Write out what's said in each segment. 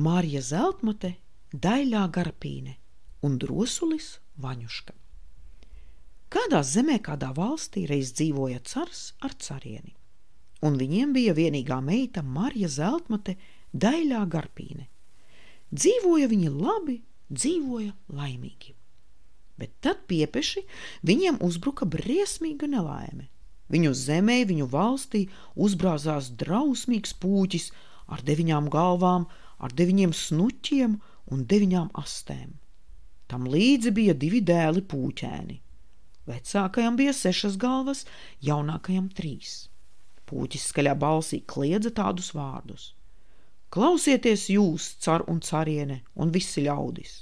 Marija Zeltmate, Daļā Garpīne un Drosulis Vaņuška. Kādā zemē, kādā valstī reiz dzīvoja cars ar carieni, un viņiem bija vienīgā meita Marija Zeltmate, Daļā Garpīne. Dzīvoja viņi labi, dzīvoja laimīgi. Bet tad piepeši viņiem uzbruka briesmīga nelaime. Viņu zemē, viņu valstī uzbrāzās drausmīgs pūķis ar deviņām galvām, ar deviņiem snuķiem un deviņām astēm. Tam līdzi bija divi dēli pūķēni. Vecākajam bija sešas galvas, jaunākajam trīs. Pūķis skaļā balsī kliedza tādus vārdus: Klausieties, jūs, car un cariene, un visi ļaudis!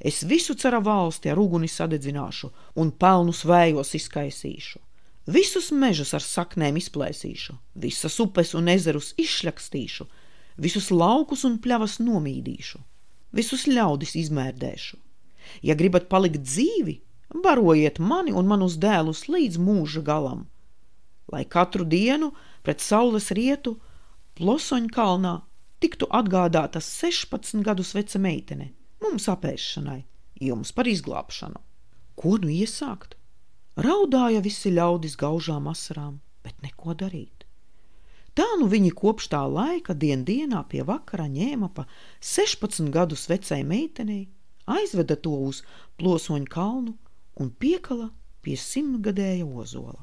Es visu cara valsti ar uguni sadedzināšu un pelnus vējos izkaisīšu. Visus mežus ar saknēm izplēsīšu, visas upes un ezerus izšļakstīšu, visus laukus un pļavas nomīdīšu, visus ļaudis izmērdēšu. Ja gribat palikt dzīvi, barojiet mani un manus dēlus līdz mūža galam, lai katru dienu pret saules rietu plosoņkalnā tiktu atgādāta 16 gadus veca meitene mums apēšanai, jums par izglābšanu. Ko nu iesākt? Raudāja visi ļaudis gaužām asarām, bet neko darīt. Tā nu viņi kopš tā laika dien dienā pie vakara ņēma pa 16 gadus vecai meitenei, aizveda to uz plosoņu kalnu un piekala pie simtgadēja ozola.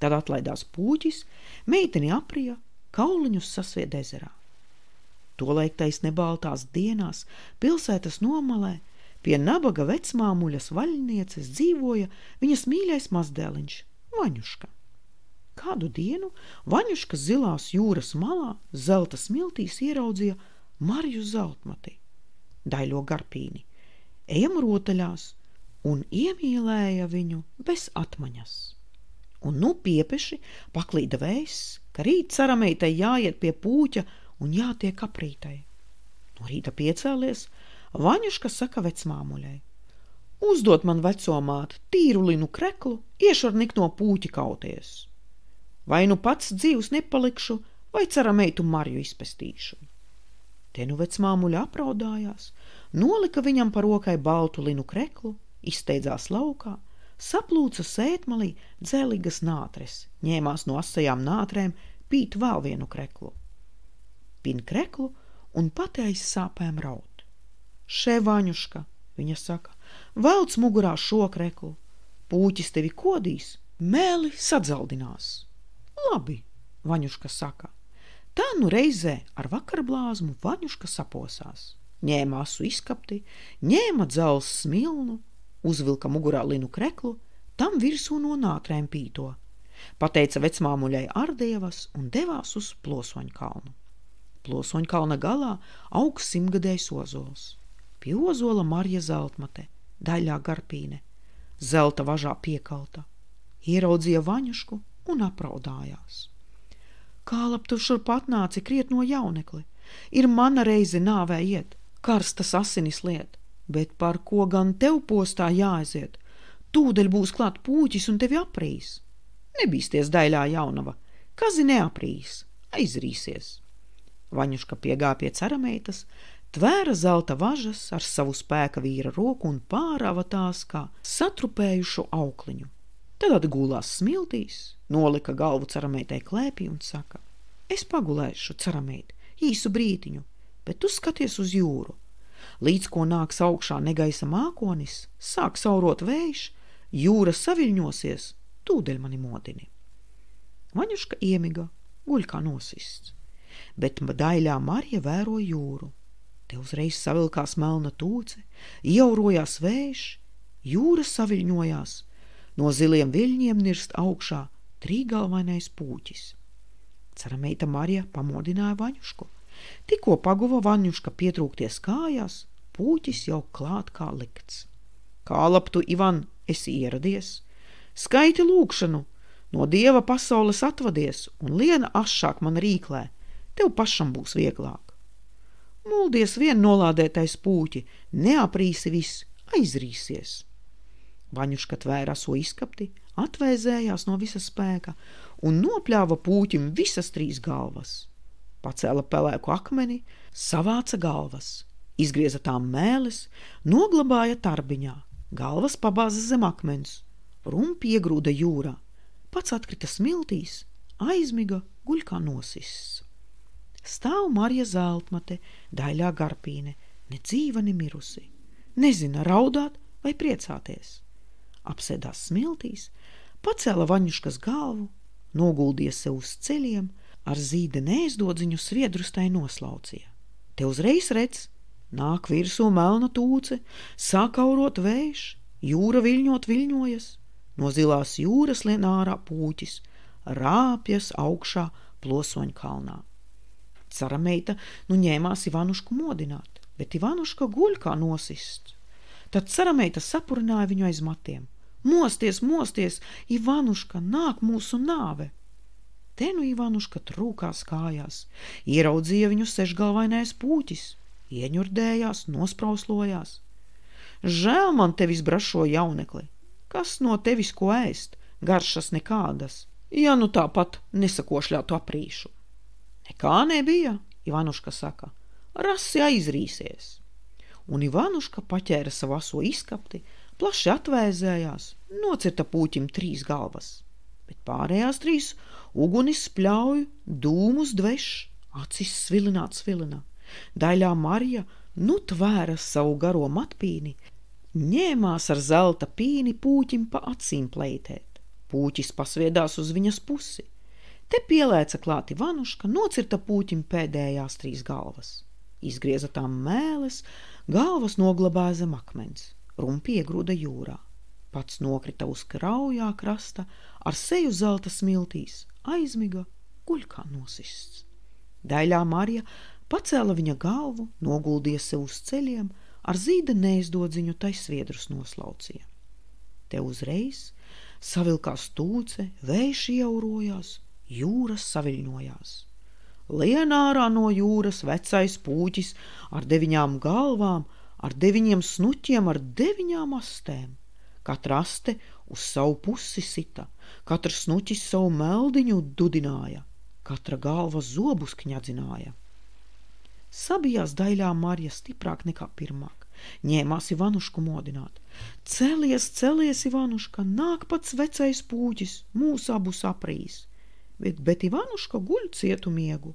Tad atlaidās pūķis, meiteni aprija, kauliņus sasvied ezerā. Tolaiktais nebaltās dienās pilsētas nomalē pie nabaga vecmāmuļas vaļnieces dzīvoja viņas mīļais mazdēliņš Vaņuška. Kādu dienu Vaņuška zilās jūras malā zelta smiltīs ieraudzīja Mariju zeltmati, daļo garpīni, ejam rotaļās un iemīlēja viņu bez atmaņas. Un nu piepeši paklīda vēsts, ka rīt carameitai jāiet pie pūķa un jātiek aprītai. No rīta piecēlies, Vaņuška saka vecmāmuļai. Uzdot man veco māti tīru linu kreklu, iešu ar nikno pūķi kauties vai nu pats dzīvs nepalikšu, vai cara meitu Marju izpestīšu. Te nu vecmāmuļa apraudājās, nolika viņam par rokai baltu linu kreklu, izsteidzās laukā, saplūca sētmalī dzēlīgas nātres, ņēmās no asajām nātrēm, pīt vēl vienu kreklu. Pin kreklu un pateiz sāpēm raut. Še vaņuška, viņa saka, velc mugurā šo kreklu, pūķis tevi kodīs, mēli sadzaldinās. Labi, Vaņuška saka. Tā nu reizē ar vakarblāzmu Vaņuška saposās. Ņēma asu izkapti, ņēma dzels smilnu, uzvilka mugurā linu kreklu, tam virsū no nātrēm pīto. Pateica vecmāmuļai ardievas un devās uz plosoņkalnu. Plosoņkalna galā augsts simtgadējs ozols. Pie ozola Marija zeltmate, daļā garpīne, zelta važā piekalta. Ieraudzīja vaņušku un apraudājās. Kālap tu šurp atnāci kriet no jaunekli, ir mana reize nāvē iet, karstas asinis liet, bet par ko gan tev postā jāaiziet, tūdeļ būs klāt pūķis un tevi aprīs. Nebīsties daļā jaunava, kazi neaprīs, aizrīsies. Vaņuška piegāja pie cerameitas, tvēra zelta važas ar savu spēka vīra roku un pārāva tās kā satrupējušu aukliņu. Tad atgūlās smiltīs, nolika galvu ceramētai klēpī un saka: Es pagulēšu, ceramēt, īsu brītiņu, bet tu skaties uz jūru. Līdz ko nāks augšā negaisa mākonis, sāk saurot vējš, jūra saviļņosies, tūdeļ mani modini. Vaņuška iemiga, guļ kā nosists, bet daļā Marija vēro jūru. Te uzreiz savilkās melna tūce, ieaurojās vējš, jūra saviļņojās, No ziliem viļņiem nirst augšā trīgalvainais pūķis. Cerameita Marija pamodināja Vaņušku. Tikko paguva Vaņuška pietrūkties kājās, pūķis jau klāt kā likts. Kā laptu Ivan, esi ieradies? Skaiti lūkšanu, no dieva pasaules atvadies un liena ašāk man rīklē, tev pašam būs vieglāk. Muldies vien nolādētais pūķi, neaprīsi viss, aizrīsies. Vaņuška tvēra so izskapti, atvēzējās no visa spēka un nopļāva pūķim visas trīs galvas. pacēla pelēku akmeni, savāca galvas, izgrieza tām mēlis, noglabāja tarbiņā, galvas pabāza zem akmens, rumpi iegrūda jūrā, pats atkrita smiltīs, aizmiga guļ kā nosists. Stāv Marija Zeltmate, daļā garpīne, ne dzīva, ne mirusi. Nezina raudāt vai priecāties. Apsēdās smiltīs, pacēla vaņuškas galvu, noguldīja sev uz ceļiem, ar zīda nēzdodziņu sviedrus tai noslaucīja. Te uzreiz redz, nāk virsū melna tūce, sāk aurot vējš, jūra viļņot viļņojas, no zilās jūras lien ārā pūķis, rāpjas augšā plosoņkalnā. Carameita nu ņēmās Ivanušku modināt, bet Ivanuška guļ kā nosists. Tad carameita sapurināja viņu aiz matiem. Mosties, mosties, Ivanuška, nāk mūsu nāve! Te nu Ivanuška trūkās kājās, ieraudzīja viņu sešgalvainais pūķis, ieņurdējās, nosprauslojās. Žēl man tevis brašo jaunekli, kas no tevis ko ēst, garšas nekādas, ja nu tāpat nesakošļātu aprīšu. Nekā nebija, Ivanuška saka, rasi aizrīsies un Ivanuška paķēra savu aso izskapti, plaši atvēzējās, nocirta puķim trīs galvas, bet pārējās trīs ugunis spļauj, dūmus dveš, acis svilināt svilina. Daļā Marija nu tvēra savu garo matpīni, ņēmās ar zelta pīni pūķim pa acīm pleitēt. Pūķis pasviedās uz viņas pusi. Te pielēca klāti vanuška, nocirta pūķim pēdējās trīs galvas. Izgrieza tām mēles, Galvas noglabāja zem akmens, rumpi iegrūda jūrā. Pats nokrita uz kraujā krasta, ar seju zelta smiltīs, aizmiga, guļ kā nosists. Daļā Marija pacēla viņa galvu, noguldīja sev uz ceļiem, ar zīda neizdodziņu tai sviedrus noslaucīja. Te uzreiz savilkās tūce, vējš ieaurojās, jūras saviļņojās. Lien ārā no jūras vecais pūķis ar deviņām galvām, ar deviņiem snuķiem, ar deviņām astēm. Katra aste uz savu pusi sita, katrs snuķis savu meldiņu dudināja, katra galva zobus kņadzināja. Sabijās daļā Marija stiprāk nekā pirmāk, ņēmās Ivanušku modināt. Celies, celies, Ivanuška, nāk pats vecais pūķis, mūs abus aprīs bet, bet Ivanuška guļ cietu miegu.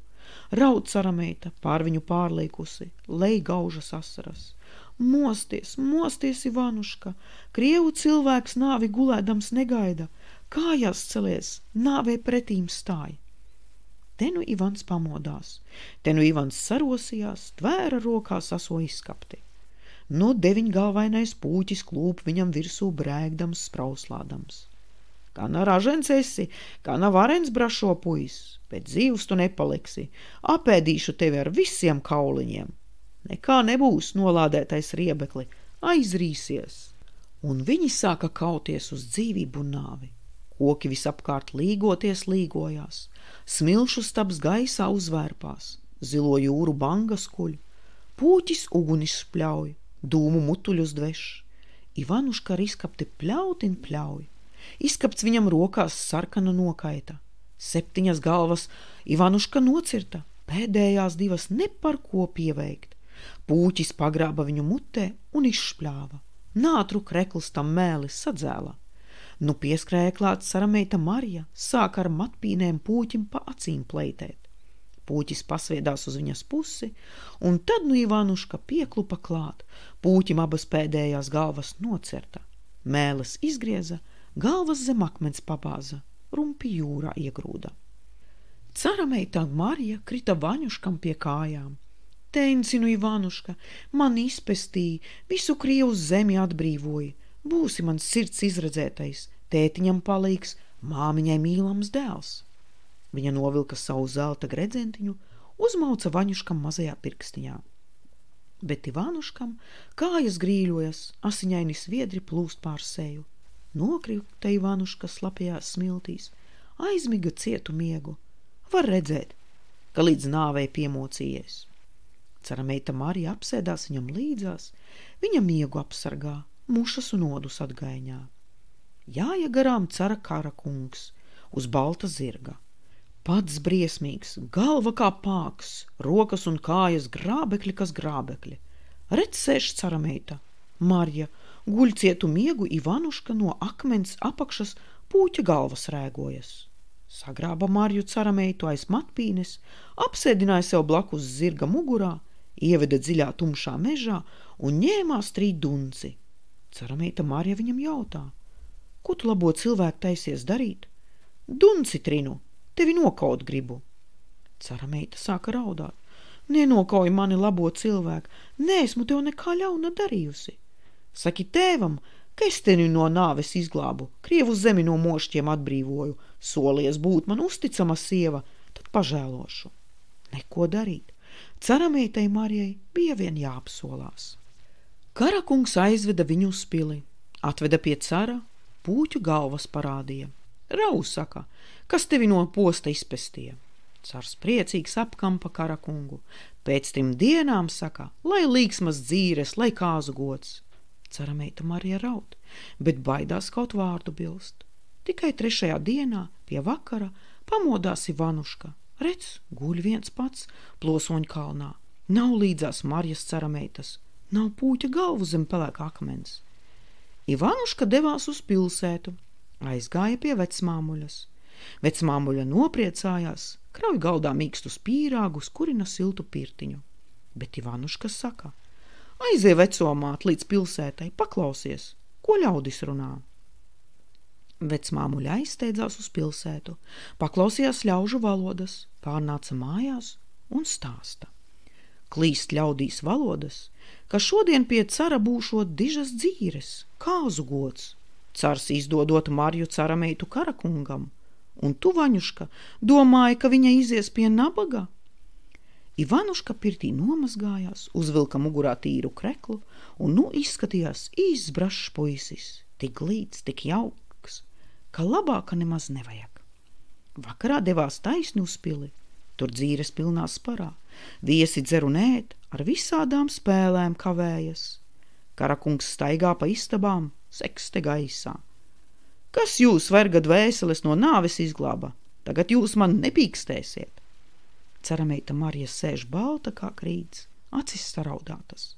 Raud carameita, pār viņu pārliekusi, lej gaužas asaras. Mosties, mosties, Ivanuška, krievu cilvēks nāvi gulēdams negaida, kājās celies, nāvē pretīm stāj. Te nu Ivans pamodās, te nu Ivans sarosījās, tvēra rokās aso izskapti. Nu deviņgalvainais pūķis klūp viņam virsū brēgdams, sprauslādams. Kā nav ražens esi, kā nav varens brašo puis, bet dzīvs tu nepaliksi. Apēdīšu tevi ar visiem kauliņiem. Nekā nebūs nolādētais riebekli, aizrīsies. Un viņi sāka kauties uz dzīvību un nāvi. Koki visapkārt līgoties līgojās, smilšu stabs gaisā uzvērpās, zilo jūru bangas kuļ, pūķis ugunis spļauj, dūmu mutuļus dveš, Ivanuška riskapti pļautin pļauj Izkapts viņam rokās sarkana nokaita. Septiņas galvas Ivanuška nocirta, pēdējās divas ne par ko pieveikt. Pūķis pagrāba viņu mutē un izšpļāva. Nātru krekls tam mēlis sadzēla. Nu pieskrēja klāt sarameita Marija, sāk ar matpīnēm pūķim pa acīm pleitēt. Pūķis pasviedās uz viņas pusi, un tad nu Ivanuška pieklupa klāt, pūķim abas pēdējās galvas nocerta. Mēlis izgrieza, galvas zem akmens pabāza, rumpi jūrā iegrūda. Carameita Marija krita Vaņuškam pie kājām. Tencinu, Ivanuška, man izpestīja, visu Krievu zemi atbrīvoja, būsi mans sirds izredzētais, tētiņam palīgs, māmiņai mīlams dēls. Viņa novilka savu zelta gredzentiņu, uzmauca Vaņuškam mazajā pirkstiņā. Bet Ivanuškam kājas grīļojas, asiņaini sviedri plūst pār seju nokrita Ivanuška slapjās smiltīs, aizmiga cietu miegu. Var redzēt, ka līdz nāvei piemocījies. Cerameita Marija apsēdās viņam līdzās, viņa miegu apsargā, mušas un odus atgaiņā. Jāja garām cara kara kungs uz balta zirga. Pats briesmīgs, galva kā pāks, rokas un kājas grābekļi, kas grābekļi. Redz sēž carameita, Marja, guļ cietu miegu Ivanuška no akmens apakšas pūķa galvas rēgojas. Sagrāba Marju carameitu aiz matpīnes, apsēdināja sev blakus zirga mugurā, ieveda dziļā tumšā mežā un ņēmās trīt dunci. Carameita Marja viņam jautā, ko tu labo cilvēku taisies darīt? Dunci trinu, tevi nokaut gribu. Carameita sāka raudāt. Nenokauj mani labo cilvēku, neesmu tev nekā ļauna darījusi. Saki tēvam, ka es tevi no nāves izglābu, Krievu zemi no mošķiem atbrīvoju, solies būt man uzticama sieva, tad pažēlošu. Neko darīt. Caramītei Marijai bija vien jāapsolās. Karakungs aizveda viņu uz pili, atveda pie cara, pūķu galvas parādīja. Rausaka, kas tevi no posta izpestīja? Cars priecīgs apkampa karakungu. Pēc trim dienām saka, lai līksmas dzīves, lai kāzu gods. Carameita Marija raud, bet baidās kaut vārdu bilst. Tikai trešajā dienā pie vakara pamodās Ivanuška Redz, guļ viens pats plosoņu kalnā. Nav līdzās Marijas cerameitas, nav pūķa galvu zem pelēkā akmens. Ivanuška devās uz pilsētu, aizgāja pie vecmāmuļas. Vecmāmuļa nopriecājās, krauj galdā mīkstus pīrāgus, kurina siltu pirtiņu. Bet Ivanuška saka: Aizie vecomāt līdz pilsētai, paklausies, ko ļaudis runā. Vecmāmuļa aizsteidzās uz pilsētu, paklausījās ļaužu valodas, pārnāca mājās un stāsta. Klīst ļaudīs valodas, ka šodien pie cara būšot dižas dzīres, kāzu gods, cars izdodot Marju carameitu karakungam, un tuvaņuška domāja, ka viņa izies pie nabaga. Ivanuška pirtī nomazgājās, uzvilka mugurā tīru kreklu un nu izskatījās īsts brašs puisis, tik līdz, tik jauks ka labāka nemaz nevajag. Vakarā devās taisni uz pili, tur dzīves pilnā sparā, viesi dzer un ēt, ar visādām spēlēm kavējas. Karakungs staigā pa istabām, sekste gaisā. Kas jūs vergat vēseles no nāves izglāba? Tagad jūs man nepīkstēsiet. Cerameita Marija sēž balta kā krīts, acis saraudātas.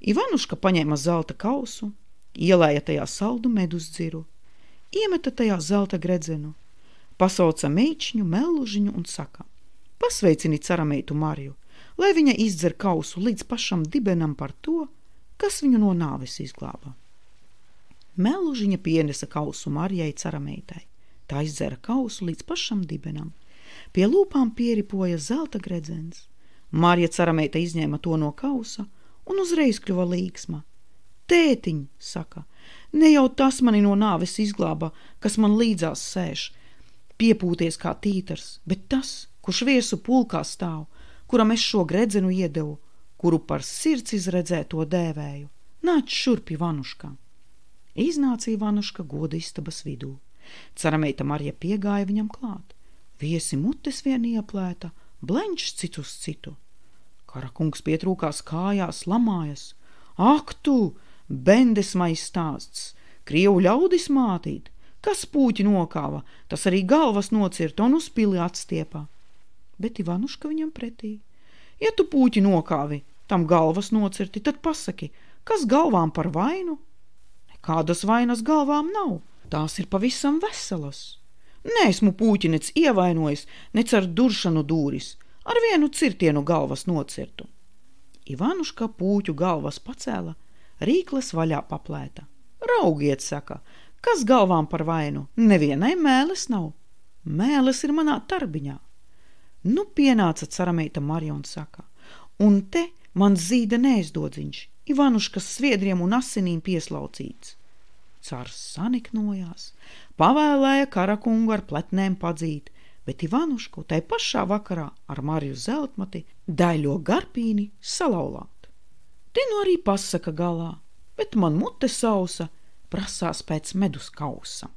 Ivanuška paņēma zelta kausu, ielēja tajā saldu medus dziru, iemeta tajā zelta gredzenu, pasauca meičiņu, mellužiņu un saka: Pasveicini carameitu Mariju, lai viņa izdzer kausu līdz pašam dibenam par to, kas viņu no nāves izglāba. Mellužiņa pienesa kausu Marijai carameitai. Tā izdzēra kausu līdz pašam dibenam. Pie lūpām pieripoja zelta gredzens. Marija carameita izņēma to no kausa un uzreiz kļuva līksma. Tētiņ, saka, Ne jau tas mani no nāves izglāba, kas man līdzās sēž, piepūties kā tītars, bet tas, kurš viesu pulkā stāv, kuram es šo gredzenu iedevu, kuru par sirds izredzēto dēvēju. Nāc šurp, Ivanuškā! Iznāca Ivanuška goda istabas vidū. Carameita Marija piegāja viņam klāt. Viesi mutes vien ieplēta, blenčs citu uz citu. Karakungs pietrūkās kājās, lamājas. Ak tu! bendesmais stāsts, krievu ļaudis mātīt, kas pūķi nokāva, tas arī galvas nocirta un uz pili atstiepā. Bet Ivanuška viņam pretī. Ja tu pūķi nokāvi, tam galvas nocirti, tad pasaki, kas galvām par vainu? Nekādas vainas galvām nav, tās ir pavisam veselas. Neesmu pūķinec ievainojis, nec ar duršanu dūris, ar vienu cirtienu galvas nocirtu. Ivanuška pūķu galvas pacēla, Rīkles vaļā paplēta. Raugiet, saka, kas galvām par vainu? Nevienai mēles nav. Mēles ir manā tarbiņā. Nu pienāca carameita Marija un saka, un te man zīda nēzdodziņš, Ivanuškas sviedriem un asinīm pieslaucīts. Cars saniknojās, pavēlēja karakungu ar pletnēm padzīt, bet Ivanušku tai pašā vakarā ar Mariju Zeltmati daļo garpīni salauzāt. Te nu arī pasaka galā, bet man mute sausa, prasās pēc medus kausa.